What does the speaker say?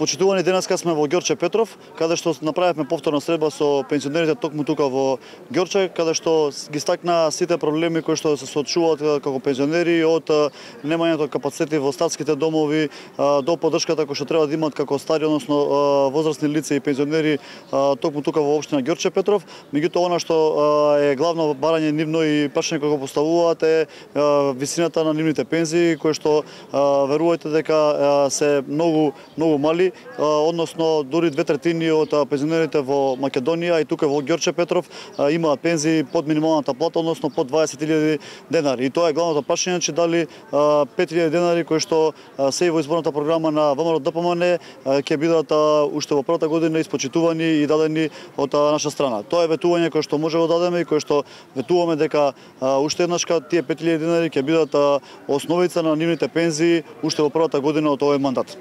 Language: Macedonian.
Почитувани денеска сме во Ѓорче Петров, каде што направивме повторна средба со пензионерите токму тука во Ѓорче, каде што ги стакна сите проблеми кои што се соочуваат како пензионери од немањето капацитети во статските домови до поддршката која што треба да имаат како стари, односно возрастни лица и пензионери токму тука во општина Ѓорче Петров. Меѓутоа она што е главно барање нивно и прашање кога поставуваат е висината на нивните пензии кои што верувајте дека се многу многу мали односно дури две третини од пензионерите во Македонија и тука во Ѓорче Петров имаат пензии под минималната плата, односно под 20.000 денари. И тоа е главното прашање, че дали 5.000 денари кои што се во изборната програма на ВМРО ДПМН ќе бидат уште во првата година испочитувани и дадени од наша страна. Тоа е ветување кое што може да дадеме и кое што ветуваме дека уште еднашка тие 5.000 денари ќе бидат основица на нивните пензии уште во првата година од овој мандат.